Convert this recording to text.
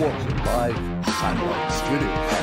Watson live, satellite Studios.